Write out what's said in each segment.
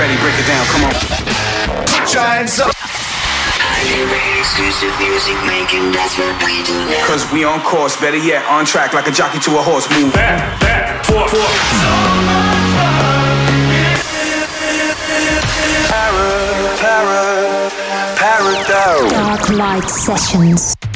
Freddie, break it down, come on. Giants up. Exclusive music making, that's what we do now. Cause we on course, better yet, on track like a jockey to a horse. Move. Back, back, forth, forth. Para, para, paradise. Darklight Sessions.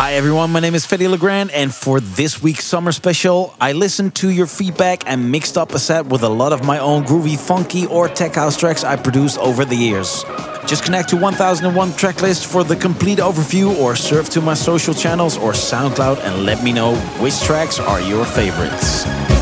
Hi everyone, my name is Fedde Le Grand, and for this week's summer special, I listened to your feedback and mixed up a set with a lot of my own groovy, funky, or tech house tracks I produced over the years. Just connect to 1001 tracklist for the complete overview, or surf to my social channels or SoundCloud and let me know which tracks are your favorites.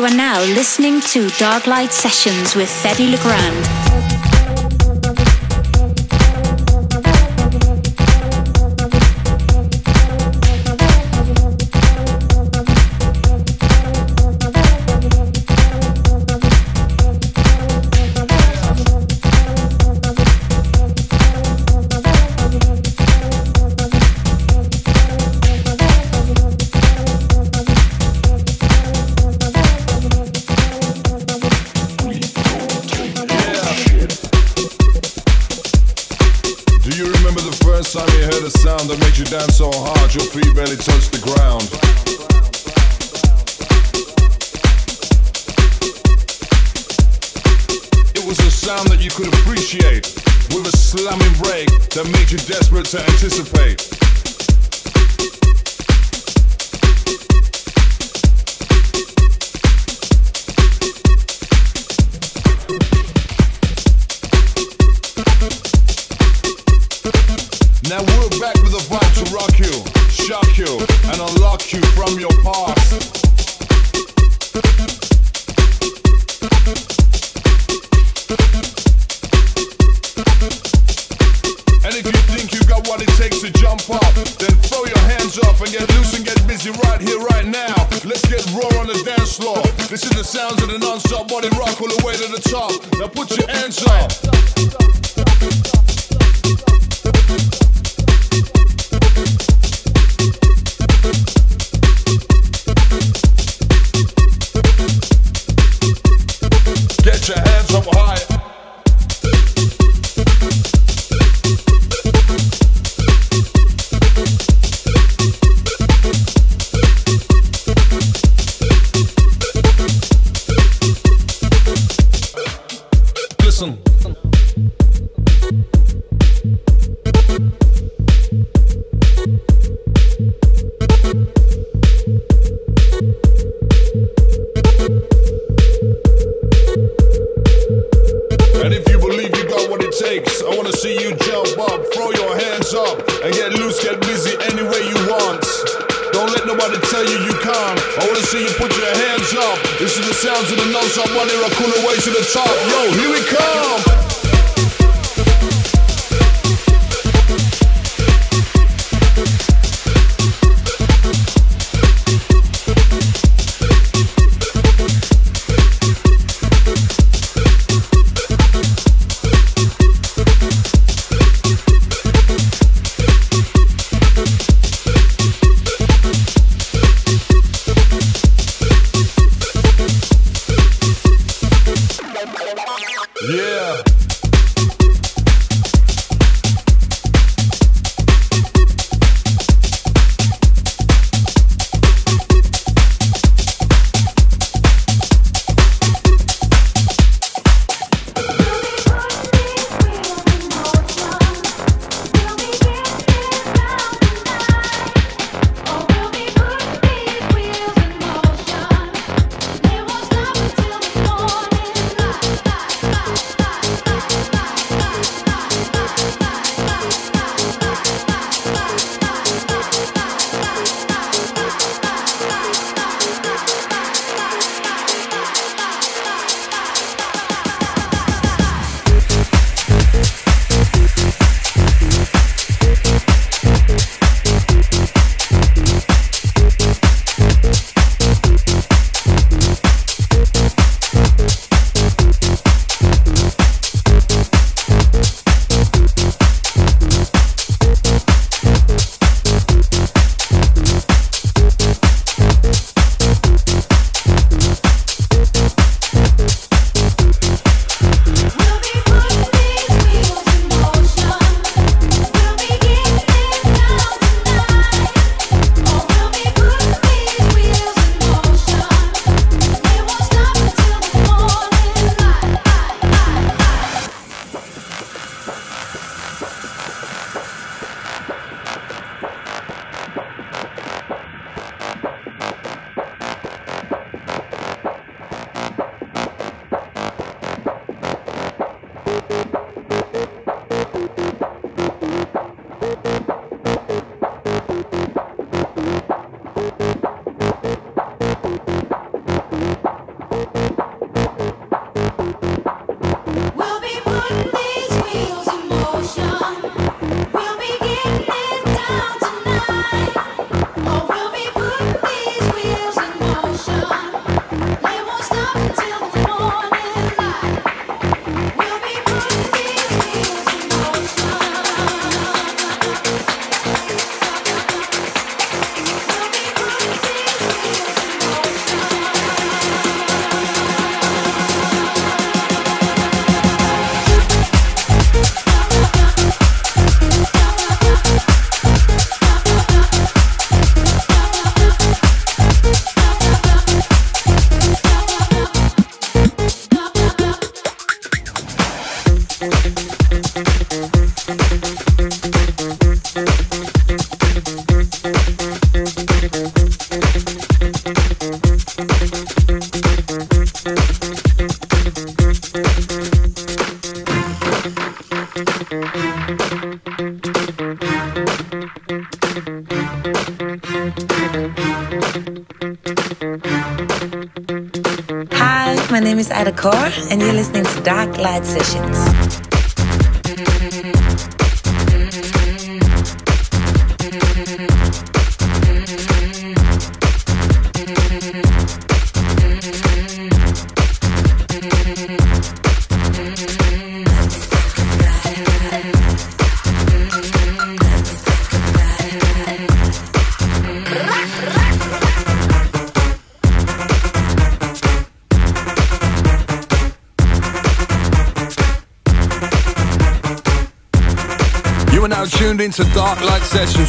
You are now listening to Darklight Sessions with Fedde Le Grand. you're desperate to anticipate.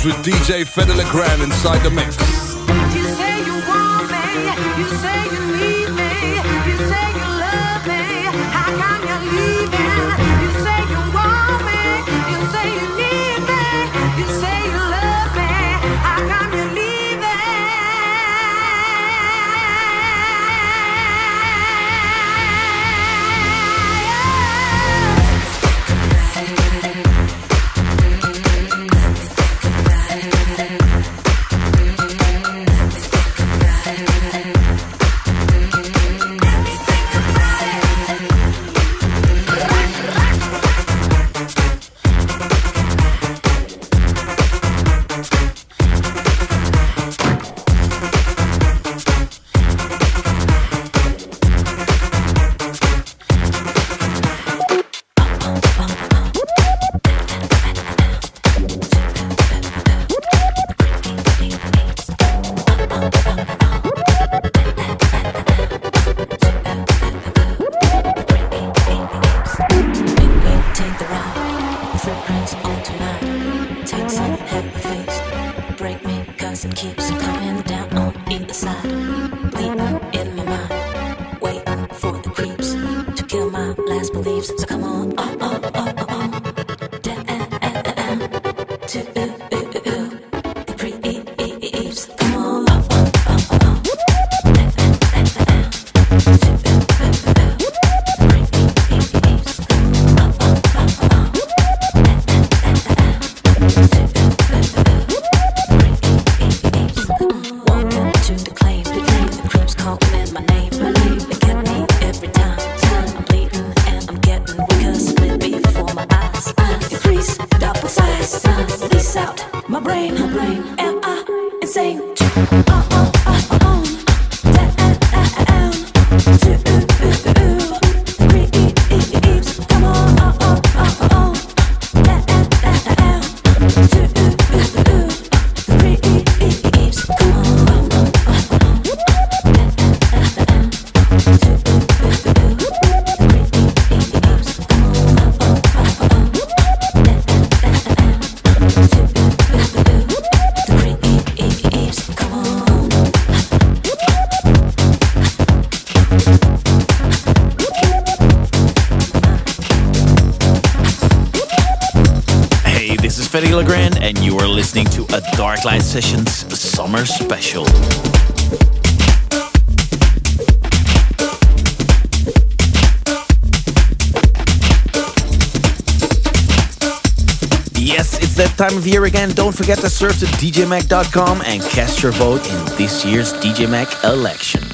with DJ Fedde Le Grand inside the mix. a Darklight Sessions summer special. Yes, it's that time of year again. Don't forget to surf to djmag.com and cast your vote in this year's DJ Mag election.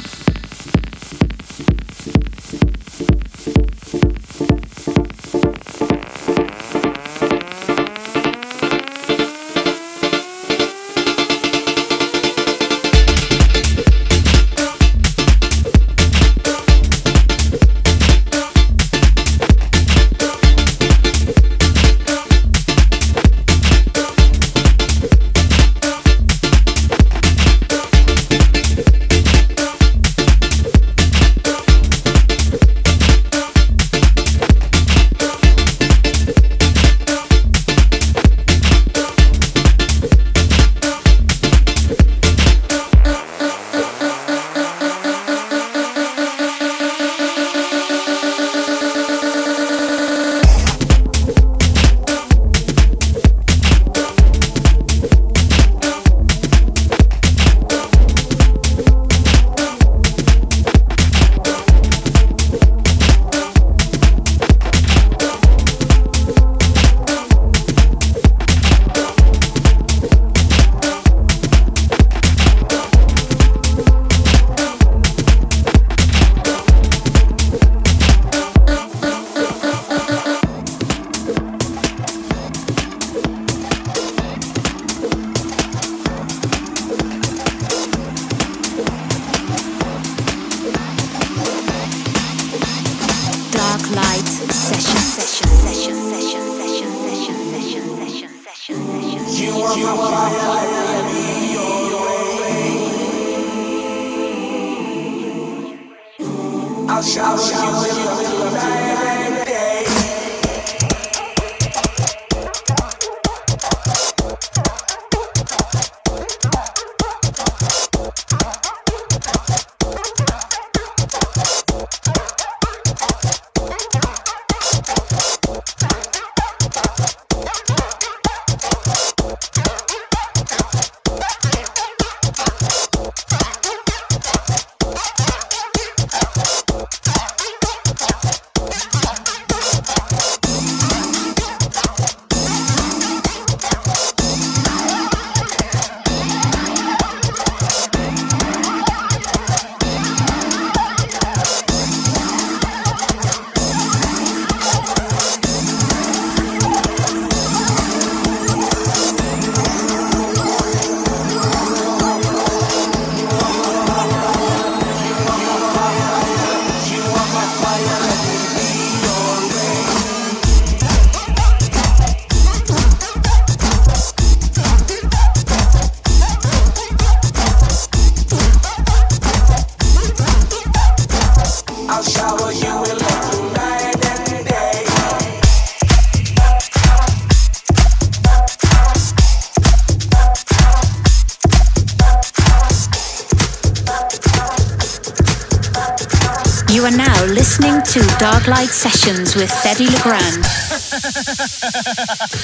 Listening to Darklight Sessions with Fedde Le Grand.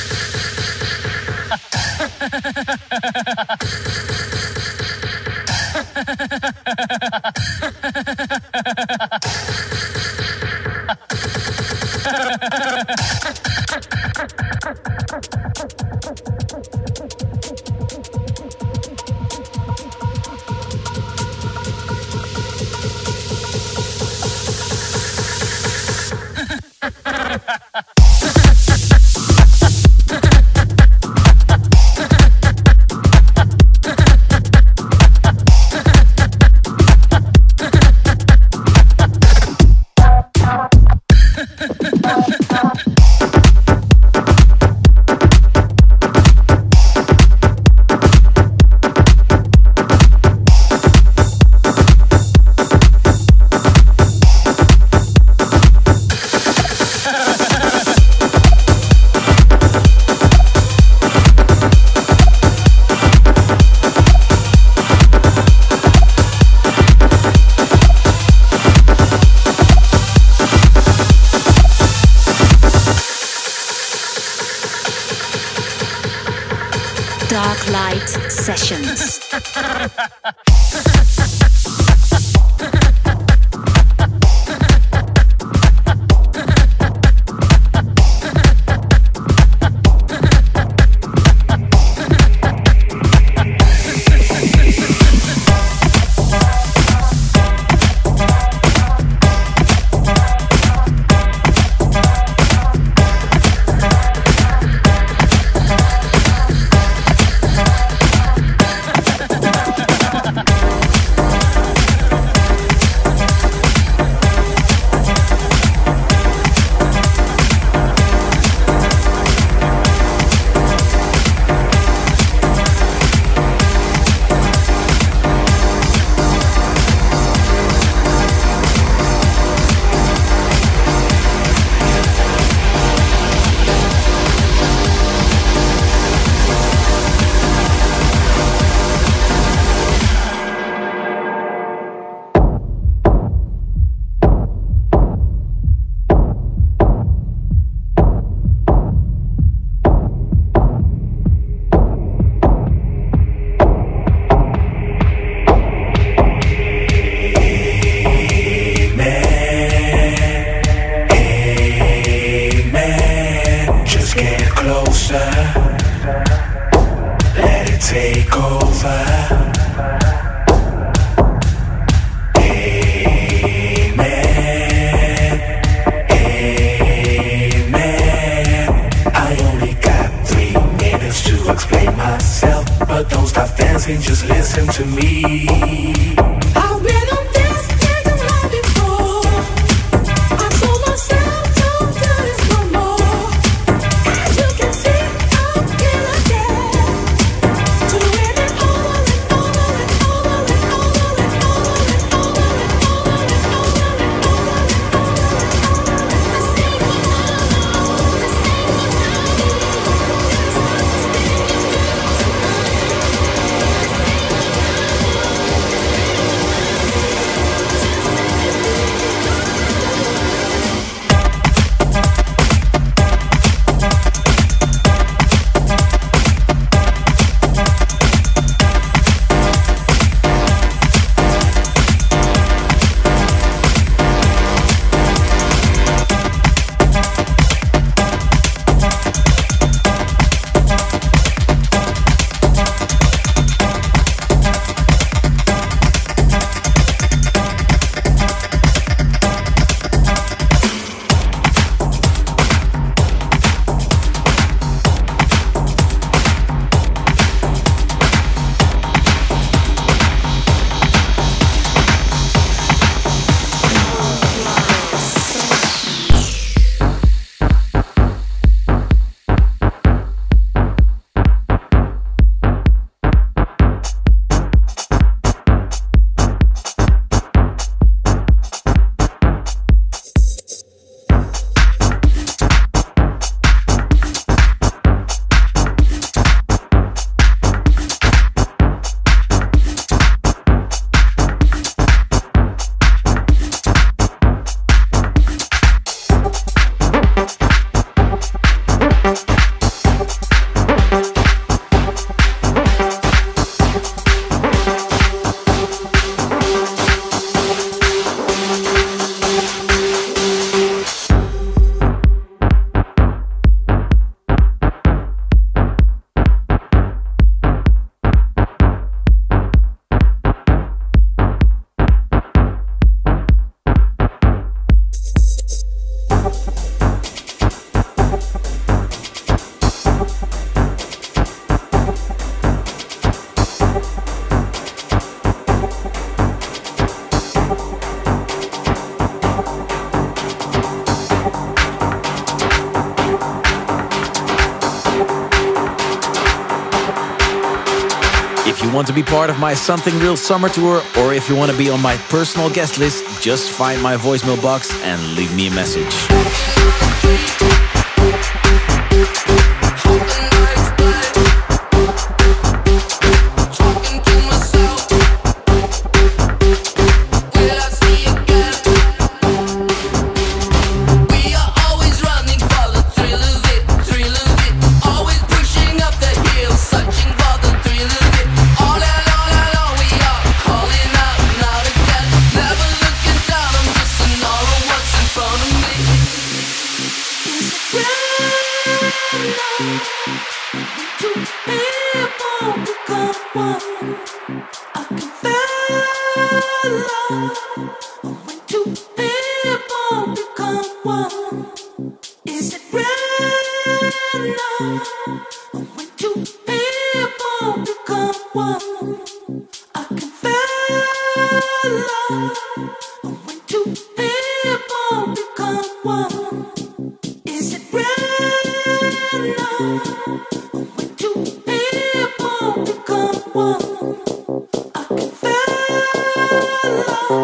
want to be part of my Something Real Summer Tour, or if you want to be on my personal guest list, just find my voicemail box and leave me a message.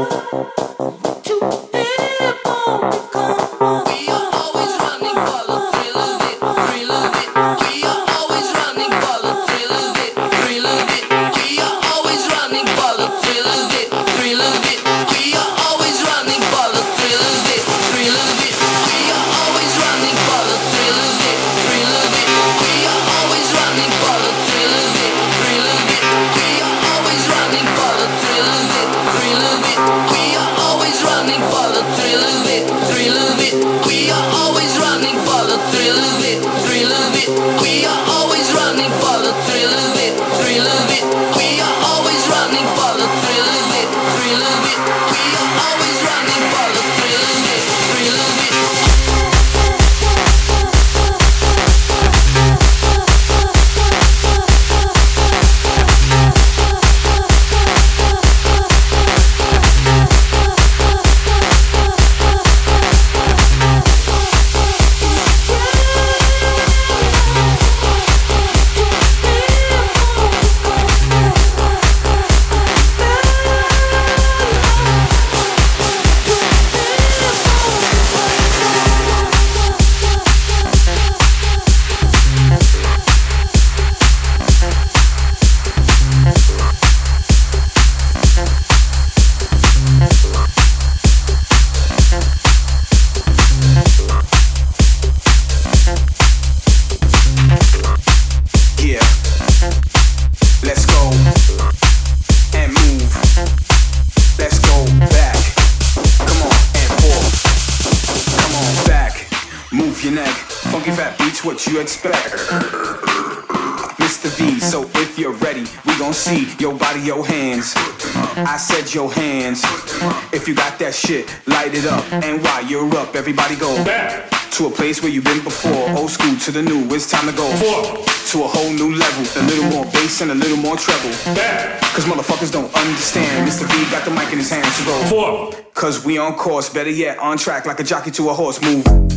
Thank. Shit, light it up. And while you're up, everybody go back to a place where you've been before. Old school to the new, it's time to go to a whole new level. A little more bass and a little more treble. Back. Cause motherfuckers don't understand. Mr. V got the mic in his hands to go. Four. Cause we on course, better yet, on track like a jockey to a horse. Move.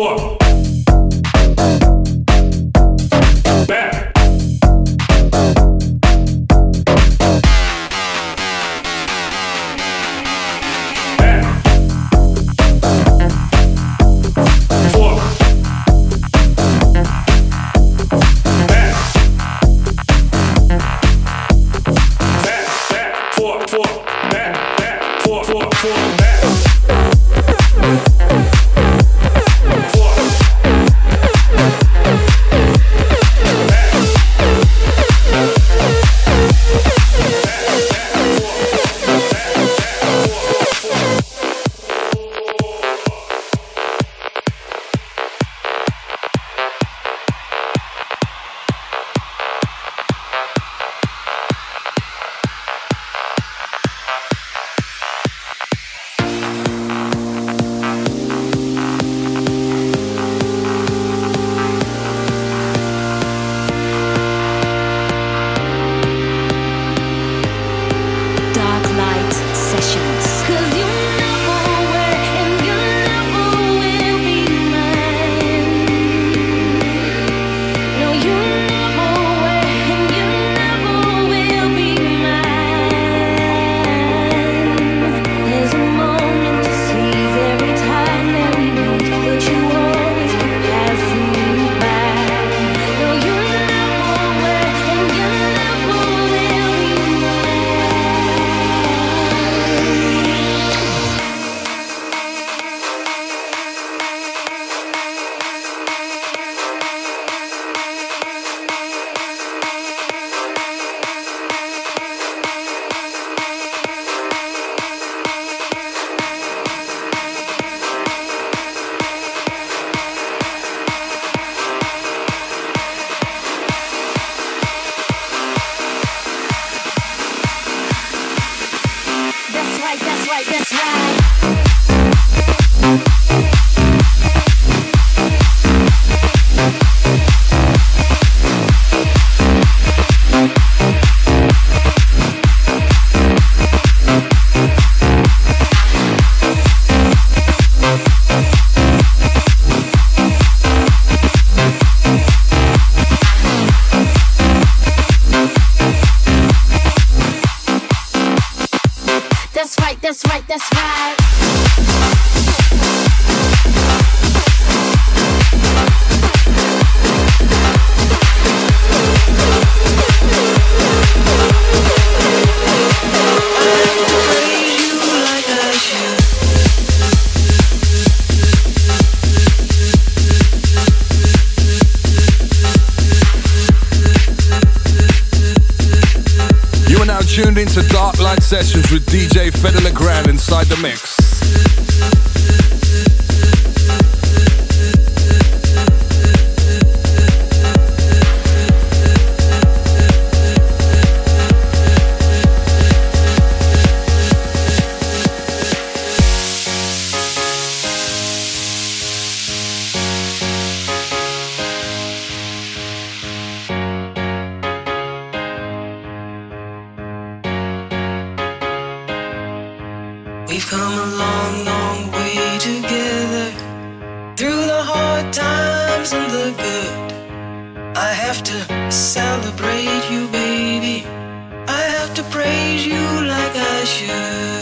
Acabou! times and the good. I have to celebrate you, baby. I have to praise you like I should.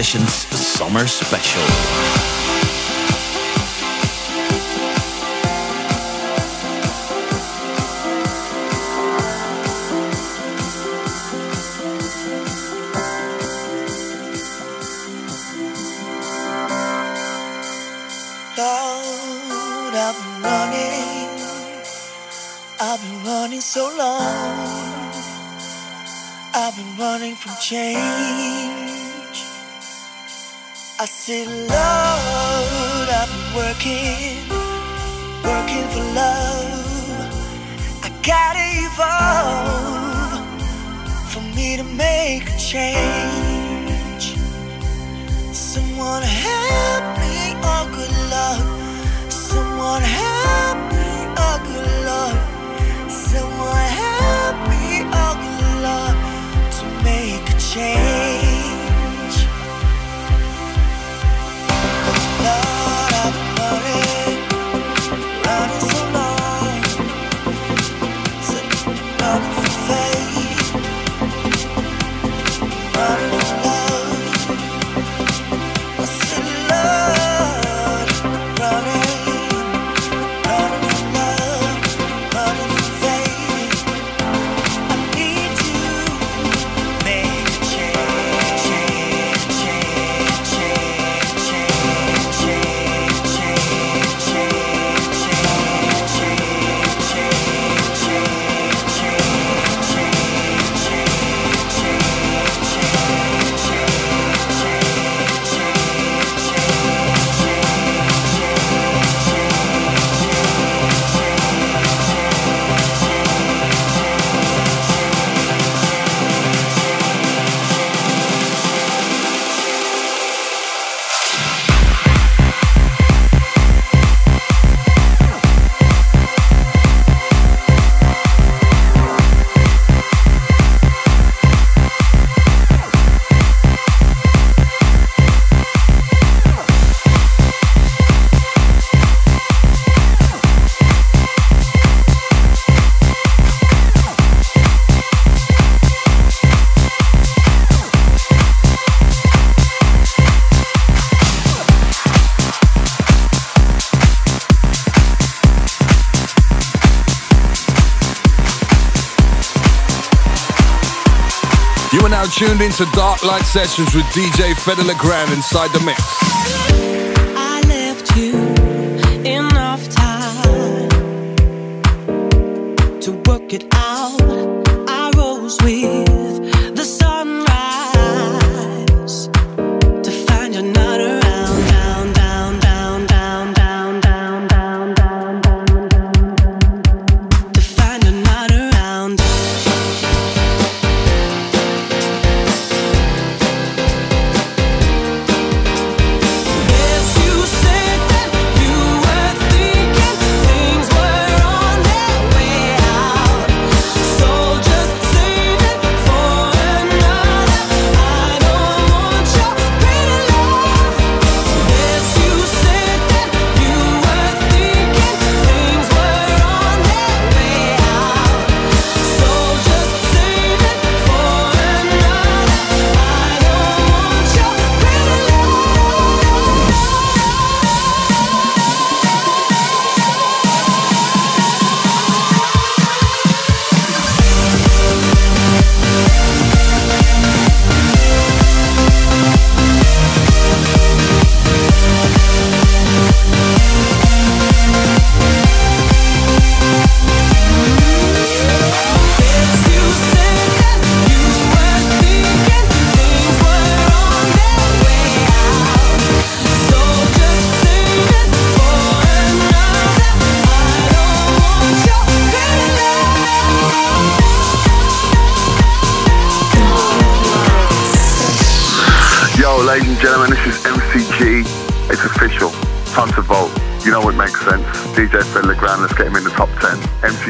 Sessions Summer Special. tuned into Darklight Sessions with DJ Fedde Le Grand inside the mix.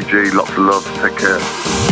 Lots of love. Take care.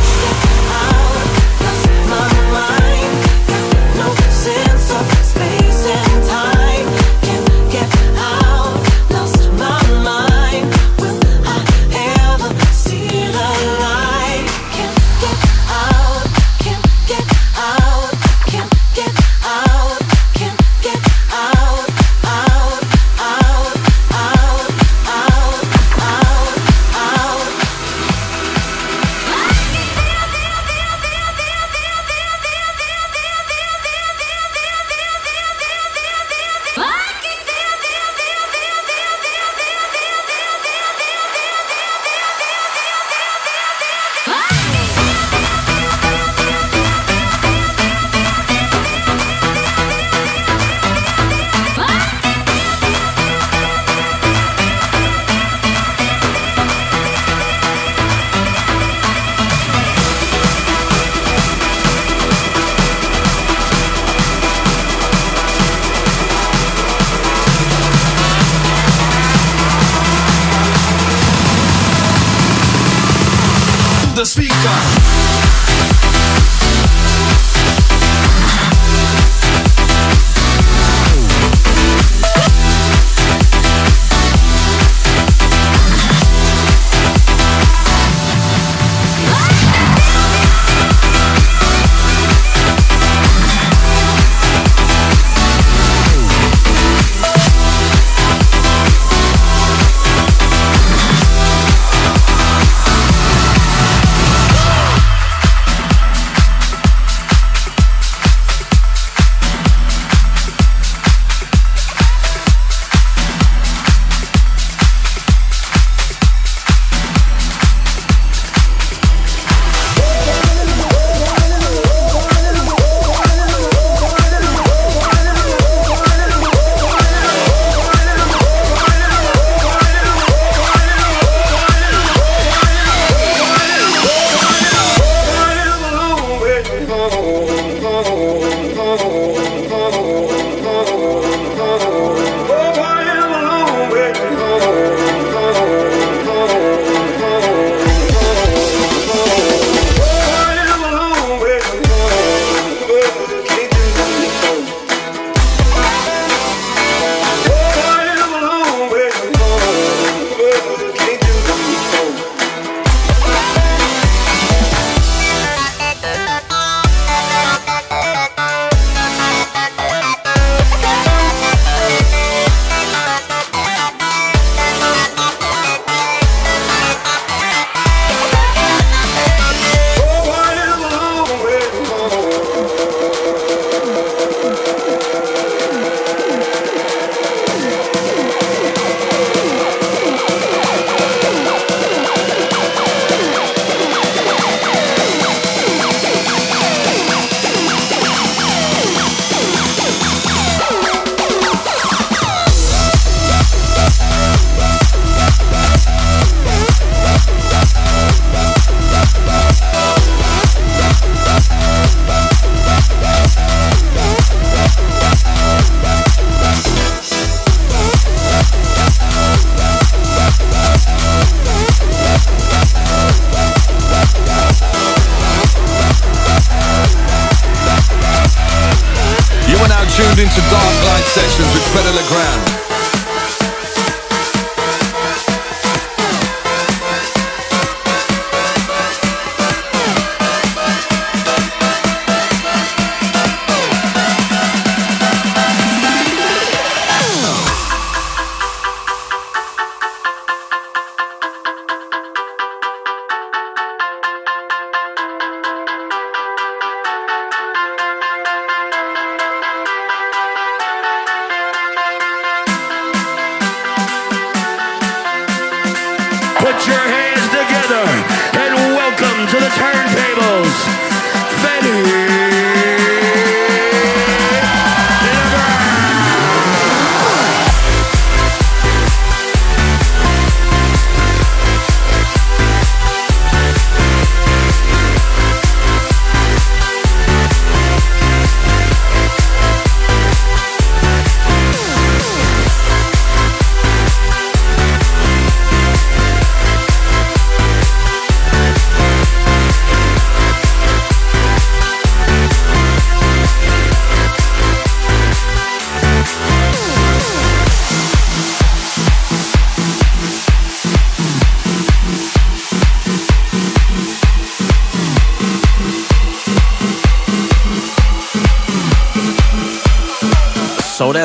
Into Darklight Sessions with Fedde Le Grand.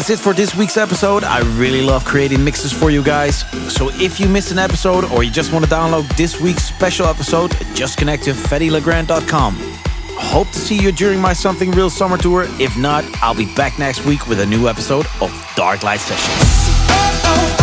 That's it for this week's episode. I really love creating mixes for you guys. So if you missed an episode or you just want to download this week's special episode, just connect to feddelegrand.com. Hope to see you during my Something Real Summer Tour. If not, I'll be back next week with a new episode of Darklight Sessions.